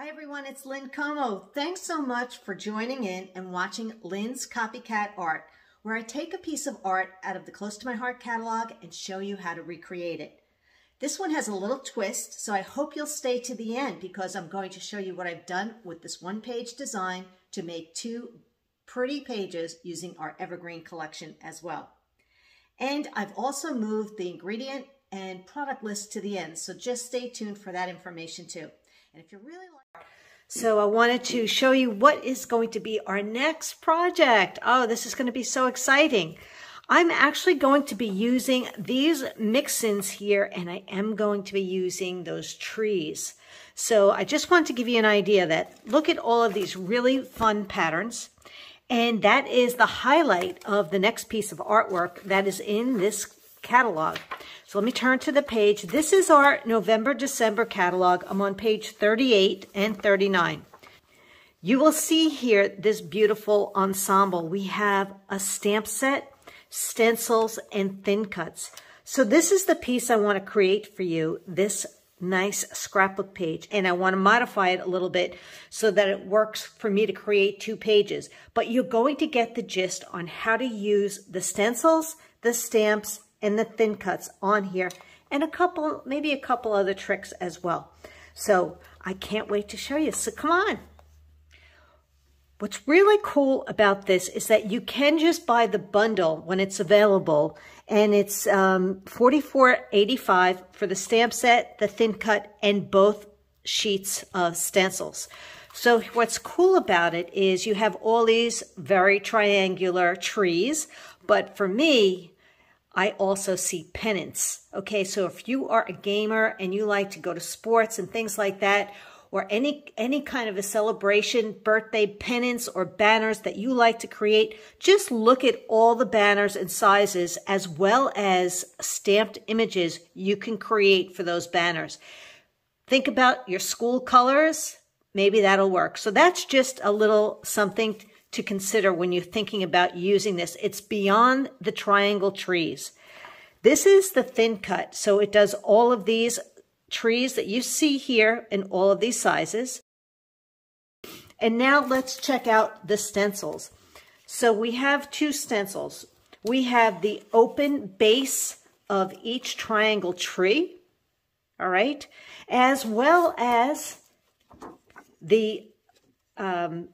Hi everyone, it's Lynn Como. Thanks so much for joining in and watching Lynn's Copycat Art, where I take a piece of art out of the Close to My Heart catalog and show you how to recreate it. This one has a little twist, so I hope you'll stay to the end because I'm going to show you what I've done with this one-page design to make two pretty pages using our Evergreen collection as well. And I've also moved the ingredient and product list to the end, so just stay tuned for that information too. And if you're really like so I wanted to show you what is going to be our next project. Oh, this is going to be so exciting. I'm actually going to be using these mix-ins here and I am going to be using those trees. So I just want to give you an idea that look at all of these really fun patterns. And that is the highlight of the next piece of artwork that is in this catalog. So let me turn to the page. This is our November, December catalog. I'm on page 38 and 39. You will see here this beautiful ensemble. We have a stamp set, stencils, and thin cuts. So this is the piece I want to create for you, this nice scrapbook page. And I want to modify it a little bit so that it works for me to create two pages. But you're going to get the gist on how to use the stencils, the stamps, and the thin cuts on here and a couple, maybe a couple other tricks as well. So I can't wait to show you. So come on. What's really cool about this is that you can just buy the bundle when it's available, and it's um, $44.85 for the stamp set, the thin cut, and both sheets of stencils. So what's cool about it is you have all these very triangular trees, but for me, I also see pennants. Okay, so if you are a gamer and you like to go to sports and things like that, or any any kind of a celebration, birthday pennants or banners that you like to create, just look at all the banners and sizes as well as stamped images you can create for those banners. Think about your school colors, maybe that'll work. So that's just a little something to consider when you're thinking about using this. It's beyond the triangle trees. This is the thin cut, so it does all of these trees that you see here in all of these sizes. And now let's check out the stencils. So we have two stencils. We have the open base of each triangle tree, all right, as well as the um,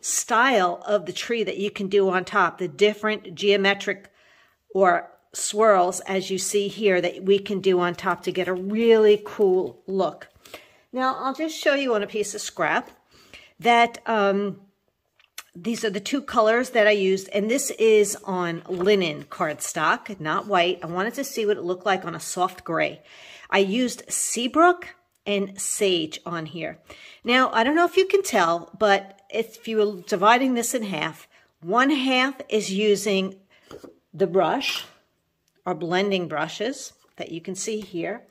style of the tree that you can do on top, the different geometric or swirls as you see here that we can do on top to get a really cool look. Now I'll just show you on a piece of scrap that um, these are the two colors that I used and this is on linen cardstock, not white. I wanted to see what it looked like on a soft gray. I used Seabrook and Sage on here. Now, I don't know if you can tell, but if you were dividing this in half, one half is using the brush or blending brushes that you can see here.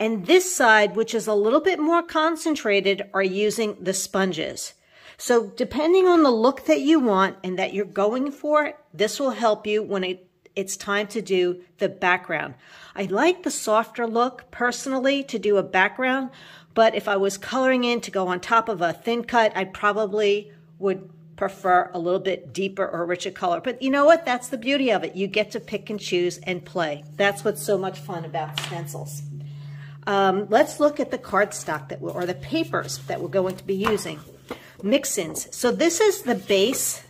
And this side, which is a little bit more concentrated, are using the sponges. So depending on the look that you want and that you're going for, this will help you when it, it's time to do the background. I like the softer look personally to do a background, but if I was coloring in to go on top of a thin cut, I probably would prefer a little bit deeper or richer color. But you know what? That's the beauty of it. You get to pick and choose and play. That's what's so much fun about stencils. Um, let's look at the cardstock that we're, or the papers that we're going to be using. Mix-ins. So this is the base.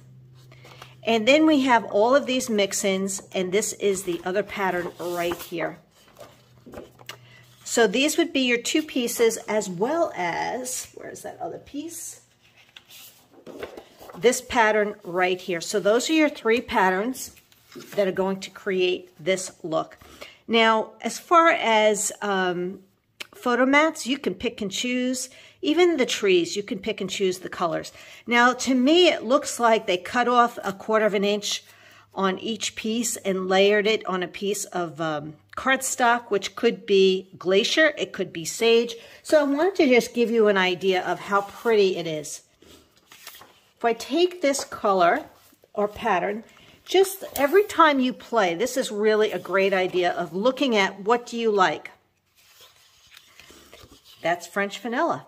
And then we have all of these mix-ins, and this is the other pattern right here. So these would be your two pieces as well as, where's that other piece? This pattern right here. So those are your three patterns that are going to create this look. Now, as far as um, photo mats, you can pick and choose. Even the trees, you can pick and choose the colors. Now, to me, it looks like they cut off a quarter of an inch on each piece and layered it on a piece of um, cardstock, which could be glacier, it could be sage. So I wanted to just give you an idea of how pretty it is. If I take this color or pattern, just every time you play, this is really a great idea of looking at what do you like. That's French vanilla.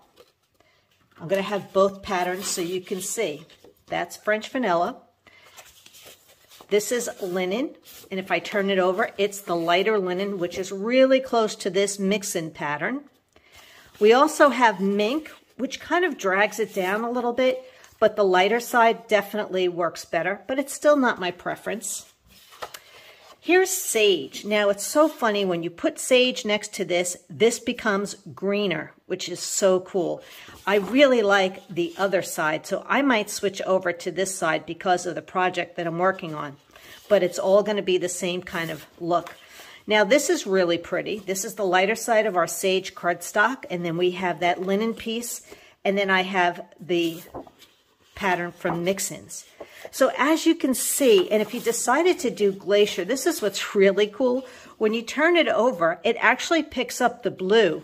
I'm going to have both patterns so you can see. That's French vanilla. This is linen, and if I turn it over, it's the lighter linen, which is really close to this mix-in pattern. We also have mink, which kind of drags it down a little bit, but the lighter side definitely works better, but it's still not my preference. Here's sage. Now, it's so funny when you put sage next to this, this becomes greener, which is so cool. I really like the other side, so I might switch over to this side because of the project that I'm working on. But it's all going to be the same kind of look. Now, this is really pretty. This is the lighter side of our sage cardstock, and then we have that linen piece, and then I have the pattern from Mix-Ins. So as you can see, and if you decided to do Glacier, this is what's really cool. When you turn it over, it actually picks up the blue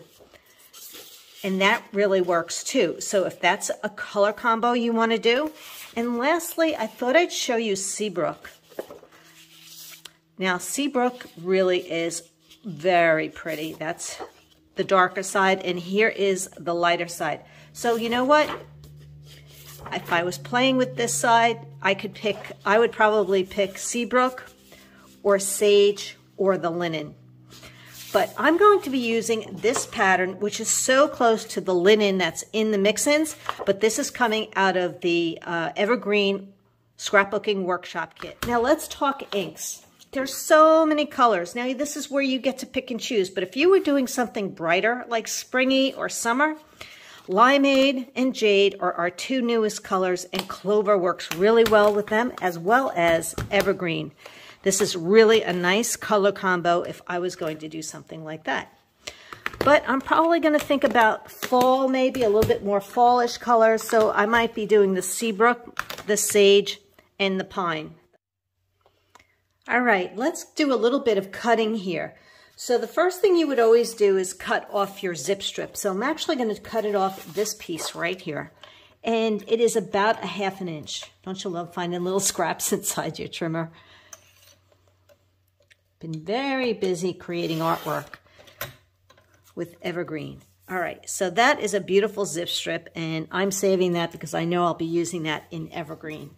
and that really works too. So if that's a color combo you want to do. And lastly, I thought I'd show you Seabrook. Now, Seabrook really is very pretty. That's the darker side, and here is the lighter side. So you know what? If I was playing with this side, I could pick, I would probably pick Seabrook or Sage or the linen. But I'm going to be using this pattern, which is so close to the linen that's in the mix-ins, but this is coming out of the uh, Evergreen Scrapbooking Workshop Kit. Now let's talk inks. There's so many colors. Now this is where you get to pick and choose, but if you were doing something brighter, like springy or summer, Limeade and Jade are our two newest colors, and Clover works really well with them, as well as Evergreen. This is really a nice color combo if I was going to do something like that. But I'm probably going to think about fall, maybe a little bit more fallish colors. So I might be doing the Seabrook, the Sage, and the Pine. All right, let's do a little bit of cutting here. So the first thing you would always do is cut off your zip strip. So I'm actually going to cut it off this piece right here. And it is about a half an inch. Don't you love finding little scraps inside your trimmer? Been very busy creating artwork with Evergreen. All right, so that is a beautiful zip strip, and I'm saving that because I know I'll be using that in Evergreen.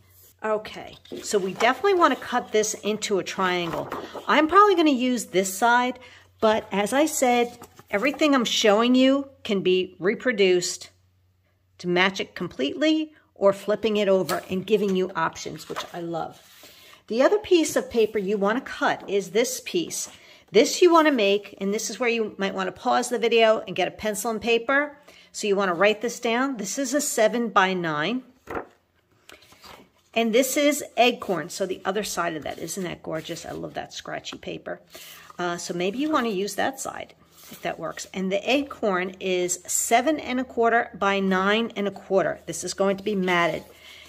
Okay, so we definitely want to cut this into a triangle. I'm probably going to use this side, but as I said, everything I'm showing you can be reproduced to match it completely or flipping it over and giving you options, which I love. The other piece of paper you want to cut is this piece. This you want to make, and this is where you might want to pause the video and get a pencil and paper. So you want to write this down. This is a 7 by 9. And this is Acorn, so the other side of that. Isn't that gorgeous? I love that scratchy paper. Uh, so maybe you want to use that side, if that works. And the Acorn is 7 and a quarter by 9 and a quarter. This is going to be matted.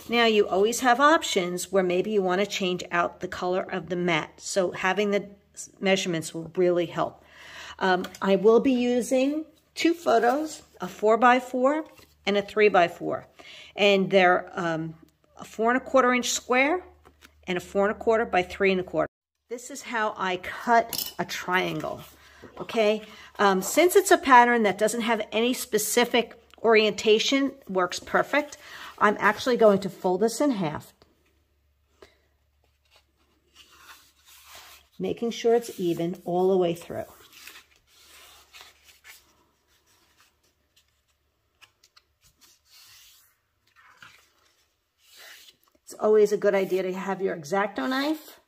Now you always have options where maybe you want to change out the color of the mat. So having the measurements will really help. Um, I will be using two photos, a four by four and a three by four. And they're um, a four and a quarter inch square and a four and a quarter by three and a quarter. This is how I cut a triangle, okay? Um, since it's a pattern that doesn't have any specific orientation, works perfect. I'm actually going to fold this in half, making sure it's even all the way through. Always a good idea to have your X-Acto knife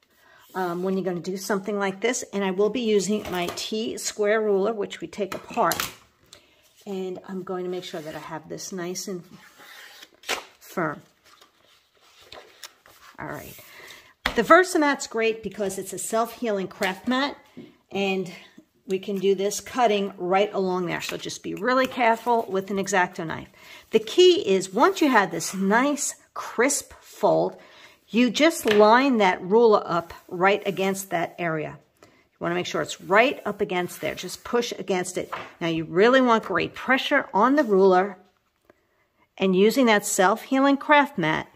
um, when you're going to do something like this. And I will be using my T-square ruler, which we take apart. And I'm going to make sure that I have this nice and firm. All right. The Versamat's great because it's a self-healing craft mat and we can do this cutting right along there. So just be really careful with an X-Acto knife. The key is once you have this nice crisp fold, you just line that ruler up right against that area. You want to make sure it's right up against there. Just push against it. Now you really want great pressure on the ruler and using that self-healing craft mat,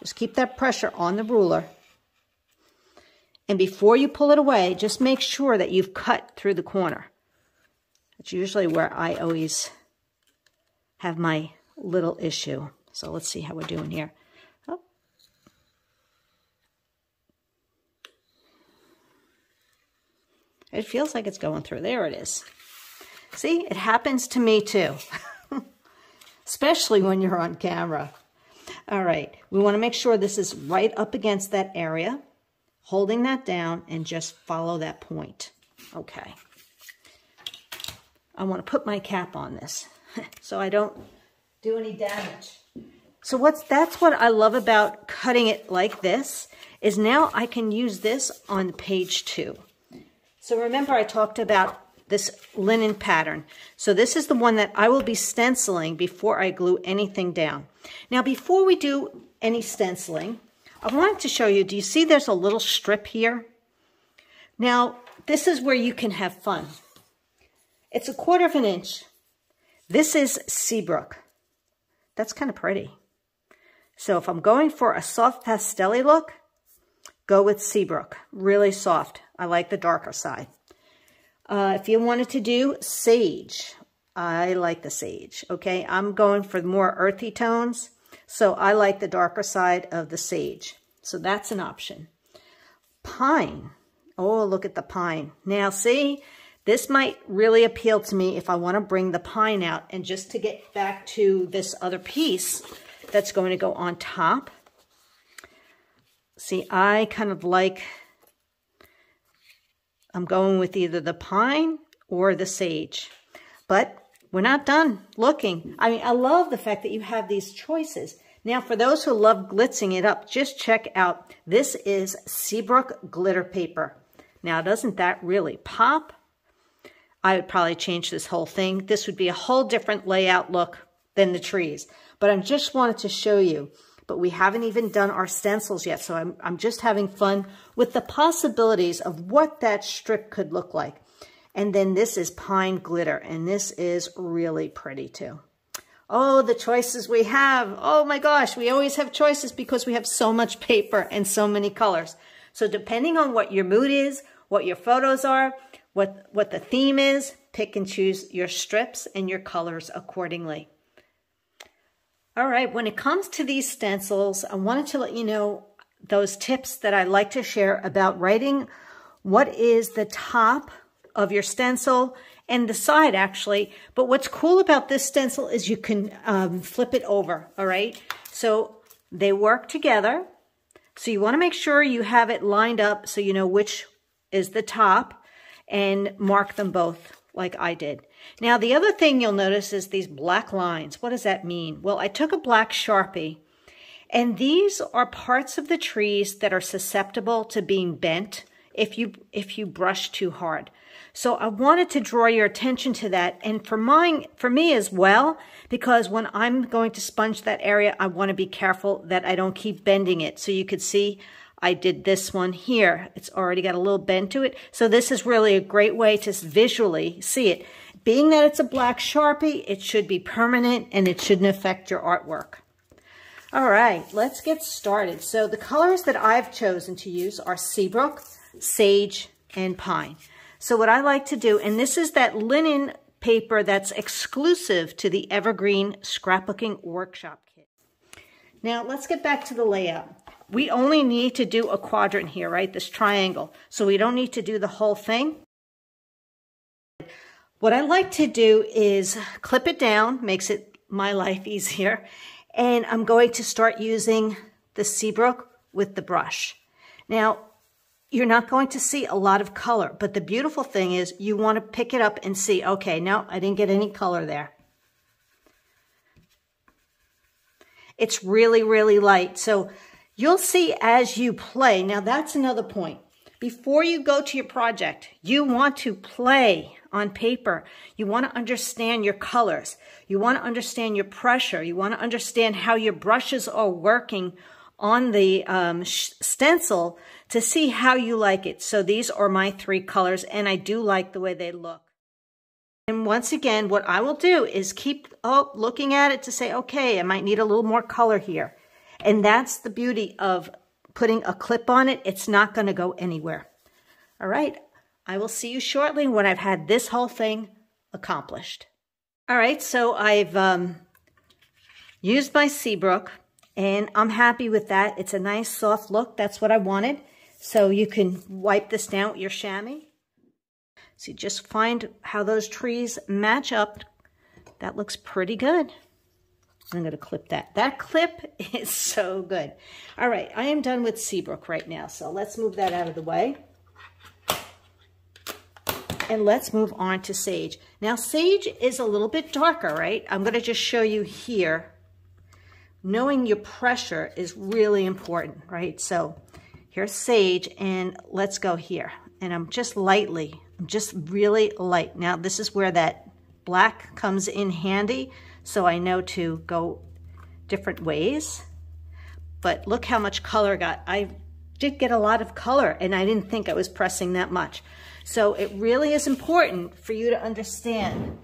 just keep that pressure on the ruler. And before you pull it away, just make sure that you've cut through the corner. That's usually where I always have my little issue. So let's see how we're doing here. Oh. It feels like it's going through. There it is. See, it happens to me too, especially when you're on camera. All right, we want to make sure this is right up against that area, holding that down and just follow that point. Okay. I want to put my cap on this so I don't do any damage. So what's that's what I love about cutting it like this is now I can use this on page two. So remember I talked about this linen pattern. So this is the one that I will be stenciling before I glue anything down. Now before we do any stenciling, I wanted to show you, do you see there's a little strip here? Now this is where you can have fun. It's a quarter of an inch. This is Seabrook. That's kind of pretty. So if I'm going for a soft pastel look, go with Seabrook. Really soft. I like the darker side. Uh, if you wanted to do sage, I like the sage, okay? I'm going for more earthy tones, so I like the darker side of the sage. So that's an option. Pine. Oh, look at the pine. Now, see, this might really appeal to me if I want to bring the pine out. And just to get back to this other piece that's going to go on top. See, I kind of like, I'm going with either the pine or the sage. But we're not done looking. I mean, I love the fact that you have these choices. Now, for those who love glitzing it up, just check out, this is Seabrook glitter paper. Now, doesn't that really pop? I would probably change this whole thing. This would be a whole different layout look than the trees. But I just wanted to show you. But we haven't even done our stencils yet, so I'm, I'm just having fun with the possibilities of what that strip could look like. And then this is pine glitter, and this is really pretty too. Oh, the choices we have. Oh my gosh, we always have choices because we have so much paper and so many colors. So depending on what your mood is, what your photos are, what, what the theme is, pick and choose your strips and your colors accordingly. All right, when it comes to these stencils, I wanted to let you know those tips that I like to share about writing what is the top of your stencil and the side actually. But what's cool about this stencil is you can um, flip it over, all right? So they work together. So you wanna make sure you have it lined up so you know which is the top and mark them both like I did. Now, the other thing you'll notice is these black lines. What does that mean? Well, I took a black Sharpie, and these are parts of the trees that are susceptible to being bent if you, if you brush too hard. So I wanted to draw your attention to that. And for mine, for me as well, because when I'm going to sponge that area, I want to be careful that I don't keep bending it. So you could see I did this one here. It's already got a little bend to it. So this is really a great way to visually see it. Being that it's a black Sharpie, it should be permanent and it shouldn't affect your artwork. All right, let's get started. So the colors that I've chosen to use are Seabrook, Sage, and Pine. So what I like to do, and this is that linen paper that's exclusive to the Evergreen Scrapbooking Workshop Kit. Now let's get back to the layout we only need to do a quadrant here, right? This triangle. So we don't need to do the whole thing. What I like to do is clip it down, makes it my life easier. And I'm going to start using the Seabrook with the brush. Now, you're not going to see a lot of color, but the beautiful thing is you want to pick it up and see, okay, no, I didn't get any color there. It's really, really light. So You'll see as you play. Now that's another point. Before you go to your project, you want to play on paper. You want to understand your colors. You want to understand your pressure. You want to understand how your brushes are working on the um, stencil to see how you like it. So these are my three colors and I do like the way they look. And once again, what I will do is keep oh, looking at it to say, okay, I might need a little more color here. And that's the beauty of putting a clip on it. It's not going to go anywhere. All right. I will see you shortly when I've had this whole thing accomplished. All right. So I've um, used my Seabrook, and I'm happy with that. It's a nice soft look. That's what I wanted. So you can wipe this down with your chamois. So you just find how those trees match up. That looks pretty good. I'm going to clip that. That clip is so good. All right, I am done with Seabrook right now, so let's move that out of the way. And let's move on to Sage. Now, Sage is a little bit darker, right? I'm going to just show you here. Knowing your pressure is really important, right? So here's Sage, and let's go here. And I'm just lightly, I'm just really light. Now, this is where that black comes in handy so I know to go different ways. But look how much color got. I did get a lot of color and I didn't think I was pressing that much. So it really is important for you to understand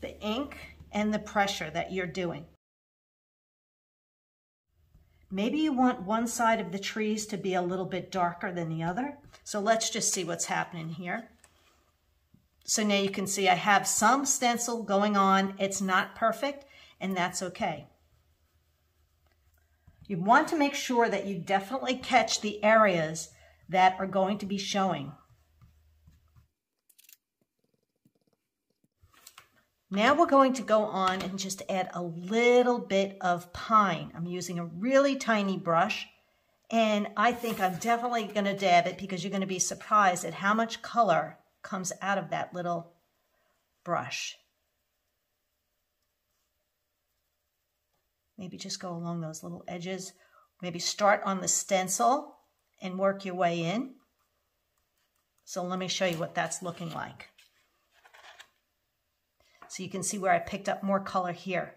the ink and the pressure that you're doing. Maybe you want one side of the trees to be a little bit darker than the other. So let's just see what's happening here. So now you can see I have some stencil going on. It's not perfect, and that's okay. You want to make sure that you definitely catch the areas that are going to be showing. Now we're going to go on and just add a little bit of pine. I'm using a really tiny brush and I think I'm definitely going to dab it because you're going to be surprised at how much color comes out of that little brush. Maybe just go along those little edges. Maybe start on the stencil and work your way in. So let me show you what that's looking like. So you can see where I picked up more color here.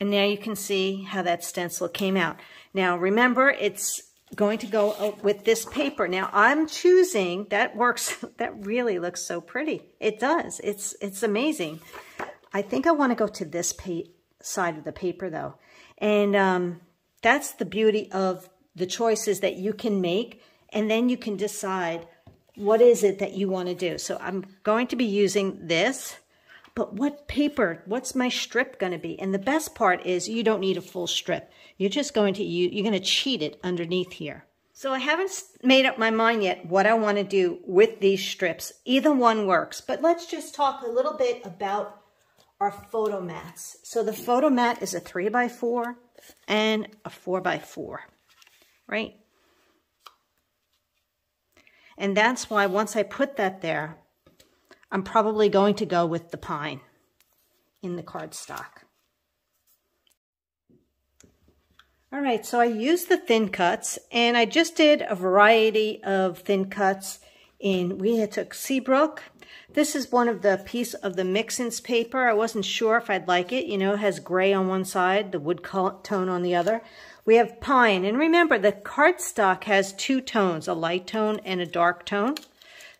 And now you can see how that stencil came out. Now remember, it's going to go with this paper. Now I'm choosing, that works, that really looks so pretty. It does, it's, it's amazing. I think I want to go to this side of the paper though. And um, that's the beauty of the choices that you can make. And then you can decide what is it that you want to do. So I'm going to be using this but what paper, what's my strip going to be? And the best part is you don't need a full strip. You're just going to, you, you're going to cheat it underneath here. So I haven't made up my mind yet what I want to do with these strips. Either one works, but let's just talk a little bit about our photo mats. So the photo mat is a three by four and a four by four, right? And that's why once I put that there, I'm probably going to go with the pine in the cardstock. All right, so I used the thin cuts, and I just did a variety of thin cuts in, we had took Seabrook. This is one of the piece of the Mixins paper. I wasn't sure if I'd like it. You know, it has gray on one side, the wood tone on the other. We have pine, and remember, the cardstock has two tones, a light tone and a dark tone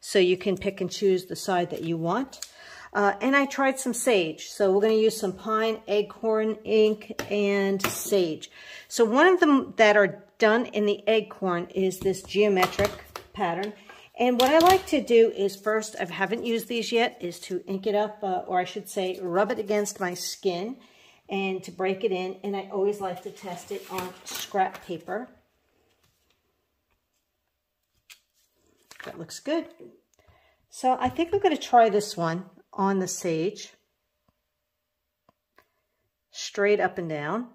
so you can pick and choose the side that you want. Uh, and I tried some sage. So we're going to use some pine, acorn ink, and sage. So one of them that are done in the acorn is this geometric pattern. And what I like to do is first, I haven't used these yet, is to ink it up, uh, or I should say rub it against my skin and to break it in. And I always like to test it on scrap paper. That looks good. So I think I'm going to try this one on the sage. Straight up and down.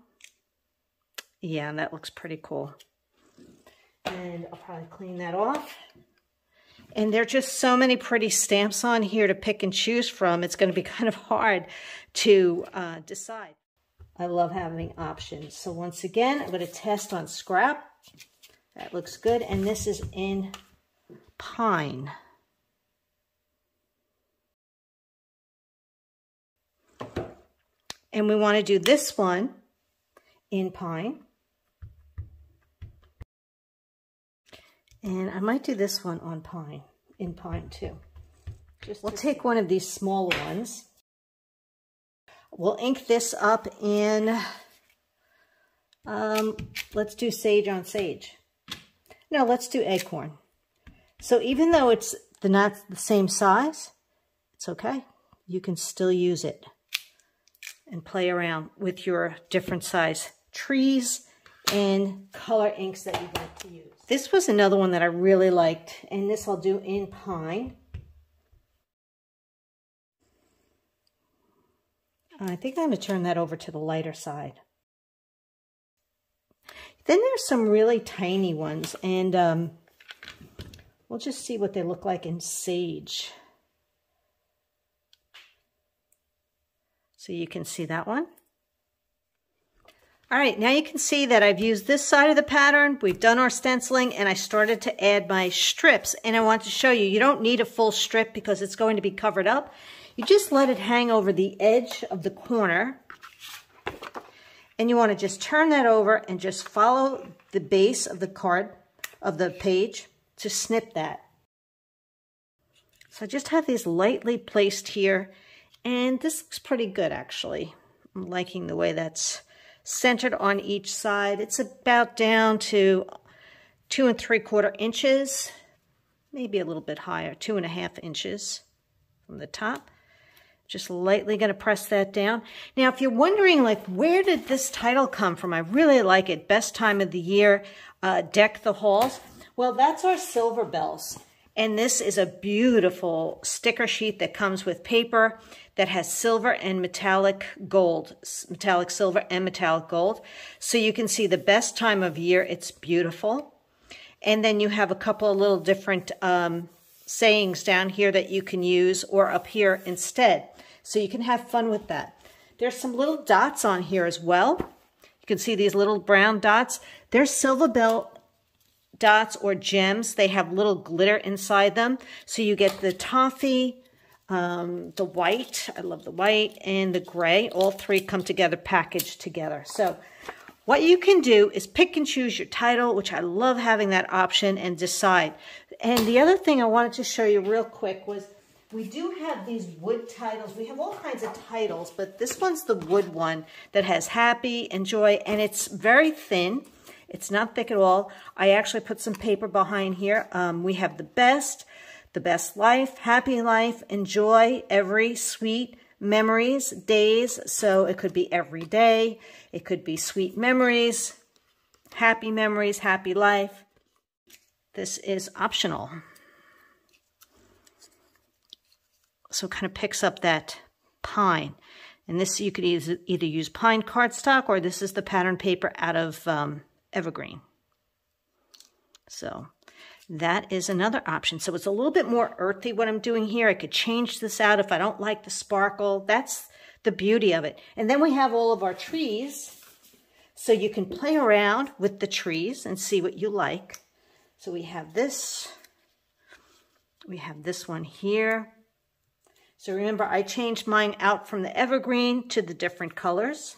Yeah, and that looks pretty cool. And I'll probably clean that off. And there are just so many pretty stamps on here to pick and choose from. It's going to be kind of hard to uh, decide. I love having options. So once again, I'm going to test on scrap. That looks good. And this is in pine. And we want to do this one in pine. And I might do this one on pine, in pine too. Just we'll take one of these smaller ones. We'll ink this up in, um, let's do sage on sage. No, let's do acorn. So even though it's the not the same size, it's okay. You can still use it. and play around with your different size trees and color inks that you'd like to use. This was another one that I really liked, and this I'll do in pine. I think I'm going to turn that over to the lighter side. Then there's some really tiny ones, and um, we'll just see what they look like in sage. So you can see that one. All right, now you can see that I've used this side of the pattern. We've done our stenciling and I started to add my strips. And I want to show you, you don't need a full strip because it's going to be covered up. You just let it hang over the edge of the corner. And you want to just turn that over and just follow the base of the card, of the page, to snip that. So I just have these lightly placed here. And this looks pretty good, actually. I'm liking the way that's centered on each side. It's about down to two and three quarter inches, maybe a little bit higher, two and a half inches from the top. Just lightly going to press that down. Now, if you're wondering, like, where did this title come from? I really like it. Best time of the year, uh, Deck the Halls. Well, that's our silver bells. And this is a beautiful sticker sheet that comes with paper that has silver and metallic gold, metallic silver and metallic gold. So you can see the best time of year. It's beautiful. And then you have a couple of little different um, sayings down here that you can use or up here instead. So you can have fun with that. There's some little dots on here as well. You can see these little brown dots. They're silver bell dots or gems. They have little glitter inside them. So you get the toffee, um, the white, I love the white, and the gray. All three come together, packaged together. So what you can do is pick and choose your title, which I love having that option, and decide. And the other thing I wanted to show you real quick was we do have these wood titles. We have all kinds of titles, but this one's the wood one that has happy and joy, and it's very thin. It's not thick at all. I actually put some paper behind here. Um, we have the best, the best life, happy life, enjoy every sweet memories, days. So it could be every day. It could be sweet memories, happy memories, happy life. This is optional. So it kind of picks up that pine. And this you could either, either use pine cardstock or this is the pattern paper out of um, evergreen. So that is another option. So it's a little bit more earthy what I'm doing here. I could change this out if I don't like the sparkle. That's the beauty of it. And then we have all of our trees. So you can play around with the trees and see what you like. So we have this. We have this one here. So remember, I changed mine out from the evergreen to the different colors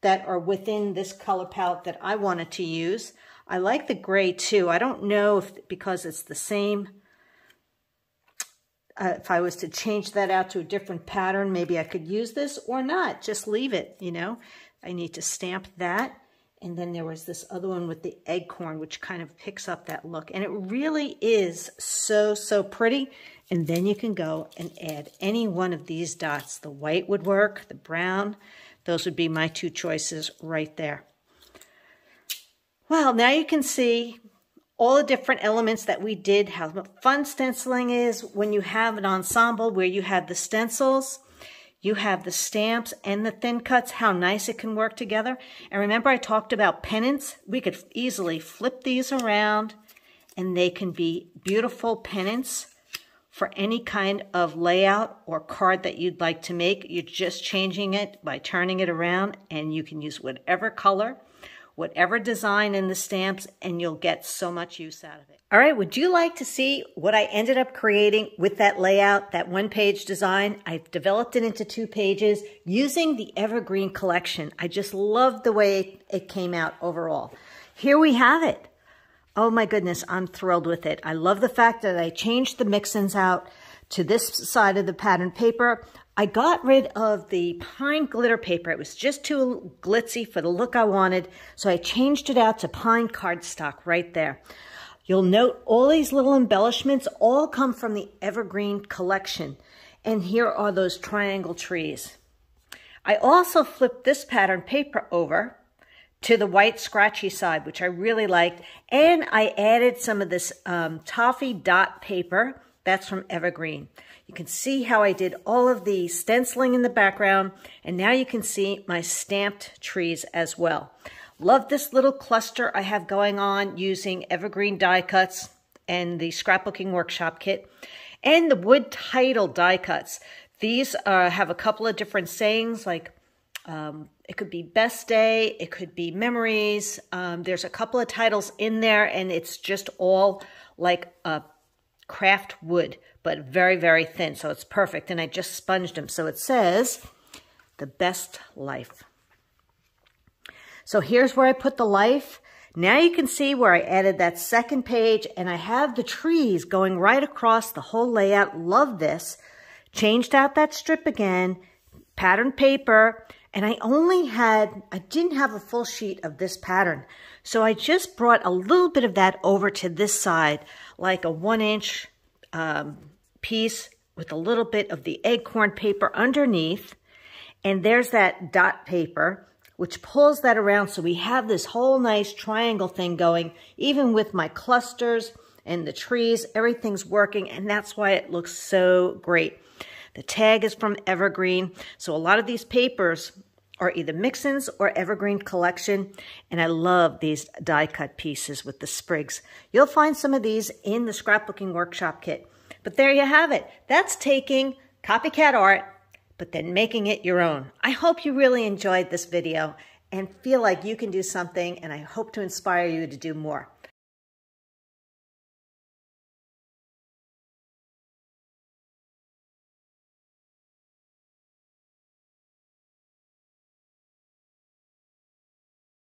that are within this color palette that I wanted to use. I like the gray too. I don't know if because it's the same, uh, if I was to change that out to a different pattern, maybe I could use this or not. Just leave it, you know. I need to stamp that. And then there was this other one with the acorn, which kind of picks up that look. And it really is so, so pretty. And then you can go and add any one of these dots. The white would work, the brown, those would be my two choices right there. Well, now you can see all the different elements that we did, how fun stenciling is when you have an ensemble where you have the stencils, you have the stamps and the thin cuts, how nice it can work together. And remember I talked about pennants? We could easily flip these around and they can be beautiful pennants for any kind of layout or card that you'd like to make. You're just changing it by turning it around and you can use whatever color, whatever design in the stamps, and you'll get so much use out of it. All right, would you like to see what I ended up creating with that layout, that one-page design? I've developed it into two pages using the Evergreen collection. I just loved the way it came out overall. Here we have it. Oh my goodness, I'm thrilled with it. I love the fact that I changed the mix-ins out to this side of the pattern paper. I got rid of the pine glitter paper. It was just too glitzy for the look I wanted, so I changed it out to pine cardstock right there. You'll note all these little embellishments all come from the Evergreen collection. And here are those triangle trees. I also flipped this pattern paper over to the white scratchy side, which I really liked. And I added some of this um, toffee dot paper. That's from Evergreen. You can see how I did all of the stenciling in the background. And now you can see my stamped trees as well. Love this little cluster I have going on using Evergreen die cuts and the scrapbooking workshop kit and the wood title die cuts. These uh, have a couple of different sayings like um, it could be best day, it could be memories. Um, there's a couple of titles in there and it's just all like a craft wood, but very, very thin. So it's perfect. And I just sponged them. So it says the best life. So here's where I put the life. Now you can see where I added that second page and I have the trees going right across the whole layout. Love this. Changed out that strip again, pattern paper, and I only had, I didn't have a full sheet of this pattern. So I just brought a little bit of that over to this side, like a one inch um, piece with a little bit of the acorn paper underneath. And there's that dot paper, which pulls that around. So we have this whole nice triangle thing going, even with my clusters and the trees, everything's working. And that's why it looks so great. The tag is from Evergreen. So a lot of these papers are either Mixins or Evergreen Collection. And I love these die cut pieces with the sprigs. You'll find some of these in the scrapbooking workshop kit. But there you have it. That's taking copycat art, but then making it your own. I hope you really enjoyed this video and feel like you can do something and I hope to inspire you to do more.